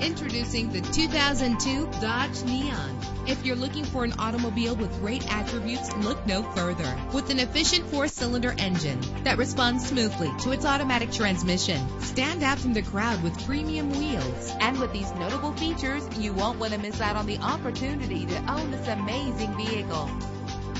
Introducing the 2002 Dodge Neon. If you're looking for an automobile with great attributes, look no further. With an efficient four-cylinder engine that responds smoothly to its automatic transmission, stand out from the crowd with premium wheels. And with these notable features, you won't want to miss out on the opportunity to own this amazing vehicle.